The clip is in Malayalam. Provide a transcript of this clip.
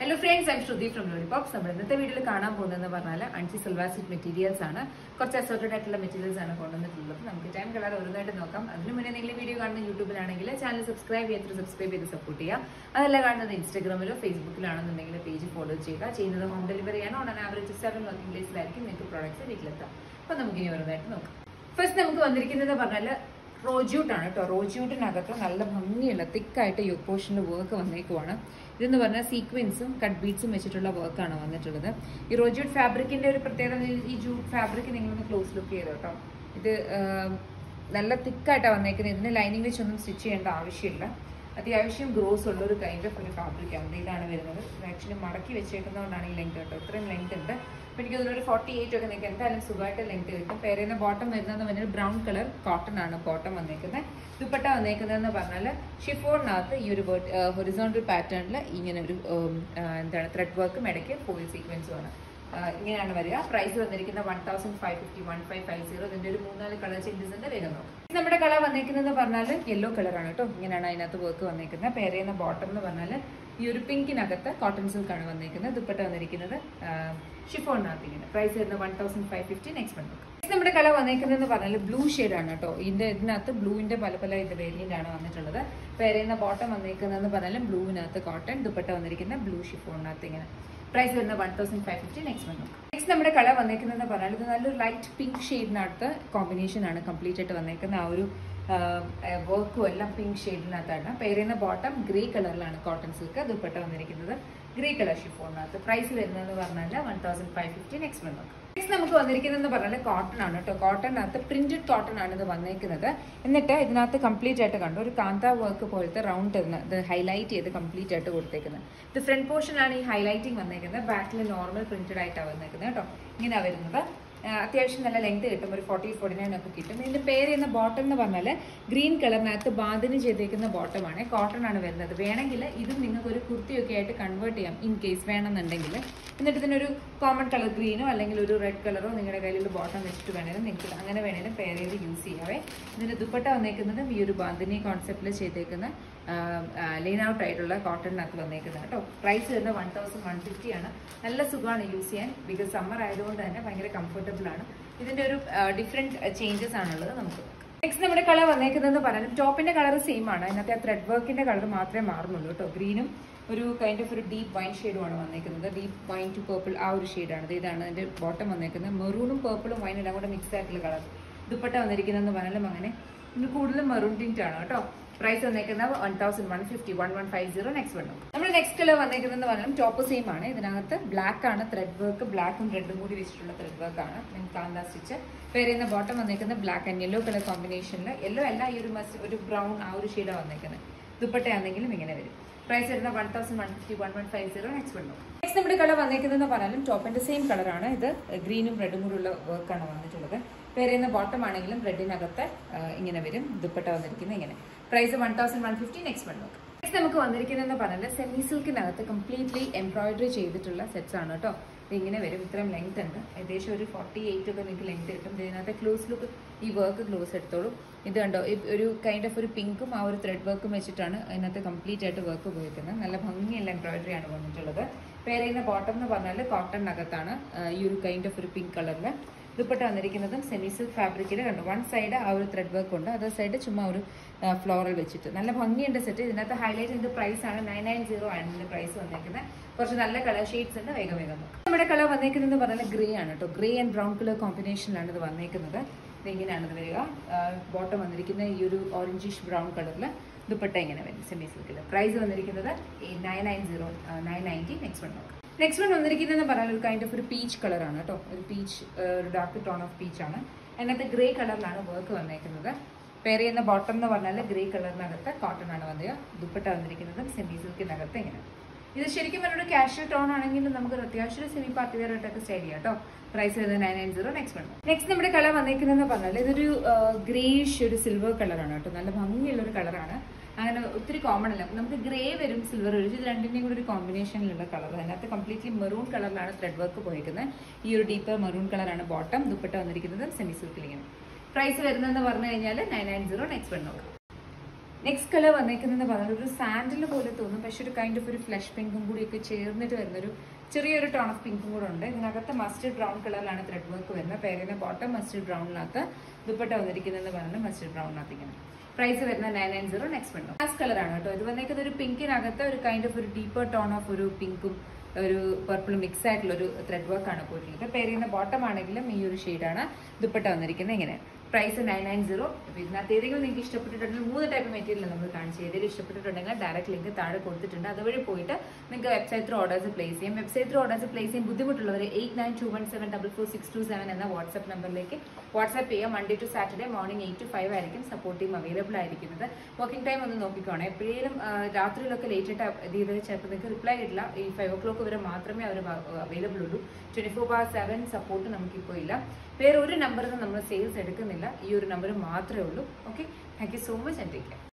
Hello friends I'm Shruti from Lollipops നമ്മൾ ഇന്നത്തെ വീഡിയോയിൽ കാണാൻ പോകുന്നതെന്ന് പറഞ്ഞാൽ അൺസി സിൽവാസിക് മെറ്റീരിയൽസ് ആണ്. കുറച്ച് അസോർട്ടഡ് ആയിട്ടുള്ള മെറ്റീരിയൽസ് ആണ് കൊണ്ടുവന്നിട്ടുള്ളത്. നമുക്ക് ടൈം കളർ ഓരോന്നായിട്ട് നോക്കാം. അതിന് മുന്നേ നിങ്ങൾ വീഡിയോ കാണുന്ന യൂട്യൂബിലാണെങ്കിൽ ചാനൽ സബ്സ്ക്രൈബ് ചെയ്യാത്ത സബ്സ്ക്രൈബ് ചെയ്ത് സപ്പോർട്ട് ചെയ്യുക അതല്ല കാണുന്നത് ഇൻസ്റ്റാഗ്രാമിലോ ഫേസ്ബുക്കിലാണെന്നുണ്ടെങ്കിൽ പേജ് ഫോളോ ചെയ്യുക. ചെയ്യുന്നത് ഹോം ഡെലിവറി ആണ്. ഓൺ ആവറേജ് സെവൻ വർക്കിംഗ് ഡേയ്സിലായിരിക്കും നിങ്ങൾക്ക് പ്രോഡക്ട്സ് വീട്ടിലെത്താം. അപ്പോൾ നമുക്ക് ഇനി ഓരോന്നായിട്ട് നോക്കാം. ഫസ്റ്റ് നമുക്ക് വന്നിരിക്കുന്നത് പറഞ്ഞാൽ റോജ്യൂട്ട് ആണ് കേട്ടോ. റോജ്യൂട്ടിനകത്ത് നല്ല ഭംഗിയുള്ള തിക്കായിട്ട് യുഗ് പോർഷനിൽ വർക്ക് വന്നേക്കുവാണ്. ഇതെന്ന് പറഞ്ഞാൽ സീക്വൻസും കട്ട് ബീറ്റ്സും വെച്ചിട്ടുള്ള വർക്കാണ് വന്നിട്ടുള്ളത്. ഈ റോജ്യൂട്ട് ഫാബ്രിക്കിന്റെ ഒരു പ്രത്യേകത ഈ ജൂട്ട് ഫാബ്രിക് നിങ്ങളൊന്ന് ക്ലോസ് ലുക്ക് ചെയ്തോ കേട്ടോ. ഇത് നല്ല തിക്കായിട്ടാണ് വന്നേക്കുന്നത്. ഇതിന് ലൈനിങ് വെച്ചൊന്നും സ്റ്റിച്ച് ചെയ്യേണ്ട ആവശ്യമില്ല. അത്യാവശ്യം ഗ്രോസ് ഉള്ള ഒരു കൈൻഡ് ഓഫ് ഒരു ഫാബ്രിക്കാണ് ഇതാണ് വരുന്നത്. ആക്ച്വലി മടക്കി വെച്ചേക്കുന്നതുകൊണ്ടാണ് ഈ ലെങ്ത് കേട്ടോ. ഇത്രയും ലെങ്ത് ഉണ്ട്. അപ്പോൾ എനിക്ക് ഒരു ഫോർട്ടി എയ്റ്റ് ഒക്കെ നിങ്ങൾക്ക് എന്തായാലും സുഖമായിട്ട് ലെങ്ത് കിട്ടും. പേരുന്ന ബോട്ടം വരുന്നത് പറഞ്ഞാൽ ബ്രൗൺ കളർ കോട്ടൺ ആണ് ബോട്ടം വന്നേക്കുന്നത് ദുപ്പട്ട വന്നേക്കുന്നതെന്ന് പറഞ്ഞാൽ ഷിഫോണിനകത്ത് ഈ ഒരു ഹൊറിസോണ്ടൽ പാറ്റേണിൽ ഇങ്ങനെ ഒരു എന്താണ് ത്രെഡ് വർക്കും ഇടയ്ക്ക് ഫോയിൽ സീക്വൻസും ആണ്. ഇങ്ങനെയാണ് വരിക. പ്രൈസ് വന്നിരിക്കുന്ന one thousand five fifty one five five zero ഇതിന്റെ ഒരു മൂന്നാൽ കളർ ചേഞ്ചസ് ഉണ്ട് വേഗം നോക്കാം നമ്മുടെ കളർ വന്നിരിക്കുന്നത് പറഞ്ഞാൽ യെല്ലോ കളറാണ് കേട്ടോ. ഇങ്ങനെയാണ് അതിനകത്ത് വർക്ക് വന്നിരിക്കുന്നത്. പേരെയുന്ന ബോട്ടം എന്ന് പറഞ്ഞാൽ ഈ ഒരു പിങ്കിനകത്ത് കോട്ടൺ സിൽക്ക് ആണ് വന്നിരിക്കുന്നത്. ദുപ്പട്ട വന്നിരിക്കുന്നത് ഷിഫോണിനകത്ത് ഇങ്ങനെ പ്രൈസ് വരുന്നത് one thousand five fifty next നോക്കാം നമ്മുടെ കളർ വന്നേക്കുന്നത് പറഞ്ഞാൽ ബ്ലൂ ആണ് കേട്ടോ. ഇതിന്റെ ഇതിനകത്ത് ബ്ലൂവിന്റെ പല പല ഇത് ആണ് വന്നിട്ടുള്ളത്. പേരെയുന്ന ബോട്ടം വന്നേക്കുന്നതെന്ന് പറഞ്ഞാൽ ബ്ലൂവിനകത്ത് കോട്ടൺ ദുപ്പട്ട വന്നിരിക്കുന്ന ബ്ലൂ ഷിഫോണിനകത്ത് ഇങ്ങനെ. പ്രൈസ് വരുന്നത് one thousand five fifty next one next നമ്മുടെ കളർ വന്നേക്കുന്നതെന്ന് പറഞ്ഞാൽ ഇത് നല്ലൊരു ലൈറ്റ് പിങ്ക് ഷെയ്ഡിനകത്ത് കോമ്പിനേഷൻ ആണ് കംപ്ലീറ്റ് ആയിട്ട് വന്നേക്കുന്ന ആ ഒരു വർക്കും എല്ലാം പിങ്ക് ഷെയ്ഡിനകത്താണ് പേരുന്ന ബോട്ടം ഗ്രേ കളറിലാണ് കോട്ടൺ സിൽക്ക് ദുപ്പട്ട വന്നിരിക്കുന്നത്. ഗ്രേ കളർ ഷിഫോണിനകത്ത് പ്രൈസ് വരുന്നതെന്ന് പറഞ്ഞാൽ one thousand five fifty next one നോക്കാം നെക്സ്റ്റ് നമുക്ക് വന്നിരിക്കുന്നത് പറഞ്ഞാൽ കോട്ടൺ ആണ് കേട്ടോ കോട്ടണിനകത്ത് പ്രിന്റഡ് കോട്ടൺ ആണ് ഇത് വന്നിരിക്കുന്നത് എന്നിട്ട് ഇതിനകത്ത് കംപ്ലീറ്റ് ആയിട്ട് കണ്ടു? ഒരു കാന്ത വർക്ക് പോലത്തെ റൗണ്ട് ഇന്ന് ഇത് ഹൈലൈറ്റ് ചെയ്ത് കംപ്ലീറ്റ് ആയിട്ട് കൊടുത്തേക്കുന്നത്. ഇത് ഫ്രണ്ട് പോർഷൻ ആണ് ഈ ഹൈലൈറ്റിംഗ് വന്നേക്കുന്നത്. ബാക്കിൽ നോർമൽ പ്രിന്റഡ് ആയിട്ടാണ് വന്നേക്കുന്നത് കേട്ടോ ഇങ്ങനെയാണ് വരുന്നത്. അത്യാവശ്യം നല്ല ലെങ്ത് കിട്ടും. ഒരു ഫോർട്ടി ഫോർട്ടി നയൻ ഒക്കെ കിട്ടും. ഇതിന്റെ പേര് എന്ന ബോട്ടം എന്ന് പറഞ്ഞാൽ ഗ്രീൻ കളറിനകത്ത് ബാന്തിന് ചെയ്തേക്കുന്ന ബോട്ടമാണ് കോട്ടൺ ആണ് വരുന്നത്. വേണമെങ്കിൽ ഇതും നിങ്ങൾക്ക് ഒരു കുർത്തിയൊക്കെ ആയിട്ട് കൺവേർട്ട് ചെയ്യാം ഇൻ കേസ് വേണമെന്നുണ്ടെങ്കിൽ. എന്നിട്ട് ഇതിനൊരു കോമൺ കളർ ഗ്രീനോ അല്ലെങ്കിൽ ഒരു റെഡ് കളറോ നിങ്ങളുടെ കയ്യിൽ ബോട്ടം വെച്ചിട്ട് വേണേലും നിങ്ങൾക്ക് അങ്ങനെ വേണേലും പെയർ ചെയ്ത് യൂസ് ചെയ്യാവേ. ഇതിന്റെ ദുപ്പട്ട വന്നേക്കുന്നതും ഈ ഒരു ബാന്തിനി കോൺസെപ്റ്റിൽ ചെയ്തേക്കുന്ന ലീൻ ഔട്ട് ആയിട്ടുള്ള കോട്ടണിനകത്ത് വന്നേക്കുന്നത് കേട്ടോ. പ്രൈസ് വരുന്നത് വൺ തൗസൻഡ് വൺ ഫിഫ്റ്റി ആണ്. നല്ല സുഖമാണ് യൂസ് ചെയ്യാൻ. ബിക്കോസ് സമ്മർ ആയതുകൊണ്ട് തന്നെ ഭയങ്കര കംഫർട്ടബിൾ ആണ് ഇതിന്റെ ഒരു ഡിഫറെന്റ് ചേഞ്ചസ് ആണുള്ളത് നമുക്ക്. നെക്സ്റ്റ് നമ്മുടെ കളർ വന്നേക്കുന്നത് പറയാനും ടോപ്പിന്റെ കളർ സെയിം ആണ്. അതിനകത്ത് ആ ത്രെഡ് വർക്കിന്റെ കളർ മാത്രമേ മാറുന്നുള്ളൂ കേട്ടോ. ഗ്രീനും ഒരു കൈൻഡ് ഓഫ് ഒരു ഡീപ്പ് വൈൻ ഷെയ്ഡുമാണ് വന്നേക്കുന്നത്. ഡീപ്പ് വൈൻ ടു പേർപ്പിൾ ആ ഒരു ഷെയ്ഡാണ് ഇതാണ് അതിന്റെ ബോട്ടം വന്നേക്കുന്നത്. മെറൂണും പേർപ്പിളും വൈനും എല്ലാം കൂടെ മിക്സ് ആയിട്ടുള്ള കളർ ദുപ്പട്ട വന്നിരിക്കുന്നതെന്ന് പറഞ്ഞാലും അങ്ങനെ ഇത് കൂടുതലും മെറൂൺ ടിന്റ് ആണ് കേട്ടോ. പ്രൈസ് വന്നേക്കുന്നത് one thousand one fifty one one five zero next one നമ്മൾ നെക്സ്റ്റ് കളർ വന്നേക്കുന്നതെന്ന് പറഞ്ഞാൽ ടോപ്പ് സെയിം ആണ്. ഇതിനകത്ത് ബ്ലാക്ക് ആണ് ത്രെഡ് വർക്ക് ബ്ലാക്കും റെഡും കൂടി വെച്ചിട്ടുള്ള ത്രെഡ് വർക്ക് ആണ്. കാന്ത സ്റ്റിച്ച് പേരുന്ന ബോട്ടം വന്നേക്കുന്നത് ബ്ലാക്ക് ആൻഡ് യെല്ലോ കളർ കോമ്പിനേഷനിൽ യെല്ലോ അല്ല ഈ ഒരു മസ് ഒരു ബ്രൗൺ ആ ഒരു ഷെയ്ഡാണ് വന്നേക്കുന്നത്. ദുപ്പട്ടയാണെങ്കിലും ഇങ്ങനെ വരും. പ്രൈസ് വരുന്ന one thousand one fifty one one five zero next one next നമ്മുടെ കളർ വന്നേക്കുന്നതെന്ന് പറഞ്ഞാലും ടോപ്പിന്റെ സെയിം കളറാണ് ഇത് ഗ്രീനും റെഡും കൂടെയുള്ള വർക്കാണ് വന്നിട്ടുള്ളത്. പേരുന്ന ബോട്ടം ആണെങ്കിലും റെഡിനകത്ത് ഇങ്ങനെ വരും. ദുപ്പട്ട വന്നിരിക്കുന്നത് ഇങ്ങനെ. Price one thousand one fifty next one നോക്കാം. നെക്സ്റ്റ് നമുക്ക് വന്നിരിക്കുന്നതെന്ന് പറഞ്ഞാൽ സെമി സിൽക്കിനകത്ത് കംപ്ലീറ്റ്ലി എംബ്രോയിഡറി ചെയ്തിട്ടുള്ള സെറ്റ്സ് ആണ് കേട്ടോ. ഇതിങ്ങനെ വരും. ഇത്രയും ലെങ്ത് ഉണ്ട്. ഏകദേശം ഒരു ഫോർട്ടി എയ്റ്റ് ഒക്കെ നിങ്ങൾക്ക് ലെങ്ത് കിട്ടും. ഇതിനകത്ത് ക്ലോസ് ലുക്ക് ഈ വർക്ക് ക്ലോസ് എടുത്തോളും. ഇത് കണ്ടോ? ഒരു കൈൻഡ് ഓഫ് ഒരു പിങ്കും ആ ഒരു ത്രെഡ് വർക്കും വെച്ചിട്ടാണ് അതിനകത്ത് കംപ്ലീറ്റ് ആയിട്ട് വർക്ക് ഉപയോഗിക്കുന്നത്. നല്ല ഭംഗിയുള്ള എംബ്രോയിഡറി ആണ് വന്നിട്ടുള്ളത്. പേരുന്ന ബോട്ടം എന്ന് പറഞ്ഞാൽ കോട്ടൺ കോട്ടണിനകത്താണ് ഈ ഒരു കൈൻഡ് ഓഫ് ഒരു പിങ്ക് കളറിൽ ദുപ്പട്ട വന്നിരിക്കുന്നതും സെമി സിൽക്ക് ഫാബ്രിക്കിൽ കണ്ടു? വൺ സൈഡ് ആ ഒരു ത്രെഡ് വർക്ക് ഉണ്ട്. അതർ സൈഡ് ചുമ്മാ ഒരു ഫ്ലോറൽ വെച്ചിട്ട്. നല്ല ഭംഗിയുണ്ട് സെറ്റ് ഇതിനകത്ത് ഹൈലൈറ്റ് ചെയ്ത ആണ് നയൻ നയൻ സീറോ ആണ് ഇതിന്റെ പ്രൈസ് വന്നിരിക്കുന്നത് കുറച്ച് നല്ല കളർ ഷെയ്ഡ്സ് ഉണ്ട്. വേഗം വേഗം നമ്മുടെ കളർ വന്നേക്കുന്നത് പറഞ്ഞാൽ ഗ്രേ ആണ് കേട്ടോ. ഗ്രേ ആൻഡ് ബ്രൗൺ കളർ കോമ്പിനേഷനിലാണ് ഇത് വന്നേക്കുന്നത്. ഇത് ഇങ്ങനെയാണ് ഇത് വരിക ബോട്ടം വന്നിരിക്കുന്ന ഈ ഒരു ഓറഞ്ചിഷ് ബ്രൗൺ കളറിൽ ദുപ്പട്ട ഇങ്ങനെ വരും. സെമി സിൽക്കിൽ പ്രൈസ് വന്നിരിക്കുന്നത് nine nine zero nine ninety next one നോക്കാം. നെക്സ്റ്റ് വൺ വന്നിരിക്കുന്നതെന്ന് പറഞ്ഞാൽ ഒരു കൈൻഡ് ഓഫ് ഒരു പീച്ച് കളറാണ് കേട്ടോ. ഒരു പീച്ച് ഒരു ഡാർക്ക് ടോൺ ഓഫ് പീച്ച് ആണ്. അതിനകത്ത് ഗ്രേ കളറിലാണ് വർക്ക് വന്നേക്കുന്നത്. പേര് ചെയ്യുന്ന ബോട്ടം എന്ന് പറഞ്ഞാൽ ഗ്രേ കളറിനകത്ത് കോട്ടൺ ആണ് വന്നത്. ദുപ്പട്ട വന്നിരിക്കുന്നത് സെമി സിൽക്കിനകത്ത് ഇങ്ങനെ. ഇത് ശരിക്കും പറഞ്ഞൊരു കാഷ്വൽ ടോൺ ആണെങ്കിലും നമുക്ക് അത്യാവശ്യം സെമി പാർട്ടി വെയർ ആയിട്ടൊക്കെ സ്റ്റൈൽ ചെയ്യാം കേട്ടോ പ്രൈസ് വരുന്നത് nine nine zero next one next നമ്മുടെ കളർ വന്നിരിക്കുന്നതെന്ന് പറഞ്ഞാൽ ഇതൊരു ഗ്രേഷ് ഒരു സിൽവർ കളറാണ് കേട്ടോ നല്ല ഭംഗിയുള്ള ഒരു കളറാണ് അങ്ങനെ ഒത്തിരി കോമൺ അല്ല. നമുക്ക് ഗ്രേ വരും സിൽവർ വരും. ഇത് രണ്ടിന്റെയും കൂടി ഒരു കോമ്പിനേഷനിലുള്ള കളർ അതിനകത്ത് കംപ്ലീറ്റ്ലി മെറൂൺ കളറിലാണ് ത്രെഡ് വർക്ക് പോയിരിക്കുന്നത് ഈ ഒരു ഡീപ്പർ മെറൂൺ കളറാണ് ബോട്ടം ദുപ്പട്ട വന്നിരിക്കുന്നത് സെമി സിൽക്കിലിങ്ങനെ പ്രൈസ് വരുന്നതെന്ന് പറഞ്ഞു കഴിഞ്ഞാൽ nine nine zero next one നോക്കാം. നെക്സ്റ്റ് കളർ വന്നേക്കുന്നതെന്ന് പറഞ്ഞാൽ ഒരു സാൻഡിൽ പോലെ തോന്നും. പക്ഷെ ഒരു കൈൻഡ് ഓഫ് ഒരു ഫ്ലഷ് പിങ്കും കൂടിയൊക്കെ ചേർന്നിട്ട് വരുന്നൊരു ചെറിയൊരു ടോൺ ഓഫ് പിങ്കും കൂടെ ഉണ്ട്. ഇതിനകത്ത് മസ്റ്റർഡ് ബ്രൗൺ കളറിലാണ് ത്രെഡ് വർക്ക് വരുന്നത്. പേരിന് ബോട്ടം മസ്റ്റർഡ് ബ്രൗണിനകത്ത് ദുപ്പട്ട വന്നിരിക്കുന്നതെന്ന് പറഞ്ഞാൽ മസ്റ്റർഡ് ബ്രൗണിനകത്ത് ഇങ്ങനെ. പ്രൈസ് വരുന്നത് nine nine zero next one last കളറാണ് കേട്ടോ. ഇത് വന്നേക്കുന്നത് ഒരു പിങ്കിനകത്ത് ഒരു കൈൻഡ് ഓഫ് ഒരു ഡീപ്പർ ടോൺ ഓഫ് ഒരു പിങ്കും ഒരു പർപ്പിളും മിക്സ് ആയിട്ടുള്ള ഒരു ത്രെഡ് വർക്കാണ് പോയിട്ടുള്ളത്. പേര് ചെയ്യുന്ന ബോട്ടം ആണെങ്കിലും ഈ ഒരു ഷെയ്ഡാണ് ദുപ്പട്ട വന്നിരിക്കുന്നത് ഇങ്ങനെ. പ്രൈസ് നയൻ നയൻ സീറോ ഇതിനകത്ത് ഏതെങ്കിലും നിങ്ങൾക്ക് ഇഷ്ടപ്പെട്ടിട്ടുണ്ടെങ്കിൽ മൂന്ന് ടൈപ്പ് മെറ്റീരിയൽ നമ്മൾ കാണിച്ചു ഏതെങ്കിലും ഇഷ്ടപ്പെട്ടിട്ടുണ്ടെങ്കിൽ ഡയറക്റ്റ് ലിങ്ക് താഴെ കൊടുത്തിട്ടുണ്ട്. അതുവഴി പോയിട്ട് നിങ്ങൾക്ക് വെബ്സൈറ്റ് ത്രൂ ഓർഡേഴ്സ് പ്ലേസ് ചെയ്യാം. വെബ്സൈറ്റ് ത്രൂ ഓർഡേഴ്സ് പ്ലേസ് ചെയ്യാൻ ബുദ്ധിമുട്ടുള്ളവർ eight nine two one seven double four six two seven എന്ന വാട്സ്ആപ്പ് നമ്പറിലേക്ക് വാട്സ്ആപ്പ് ചെയ്യാം. Monday to Saturday morning eight to five ആയിരിക്കും സപ്പോർട്ട് ടീം അവൈലബിൾ ആയിരിക്കുന്നത്. വർക്കിംഗ് ടൈം ഒന്ന് നോക്കിക്കോണേ. എപ്പോഴേലും രാത്രിയിലൊക്കെ ലേറ്റ് ആയിട്ട് ഇത് ചെയ്ത് ചിലപ്പോൾ നിങ്ങൾക്ക് റിപ്ലൈ കിട്ടില്ല. ഈ ഫൈവ് ഒ ക്ലോക്ക് വരെ മാത്രമേ അവർ അവൈലബിൾ ഉള്ളൂ. Twenty four bar seven support നമുക്കിപ്പോൾ ഇല്ല. വേറെ ഒരു നമ്പറിൽ നമ്മൾ സെയിൽസ് എടുക്കുന്നില്ല. ഈ ഒരു നമ്പർ മാത്രമേ ഉള്ളൂ. Okay thank you so much and take care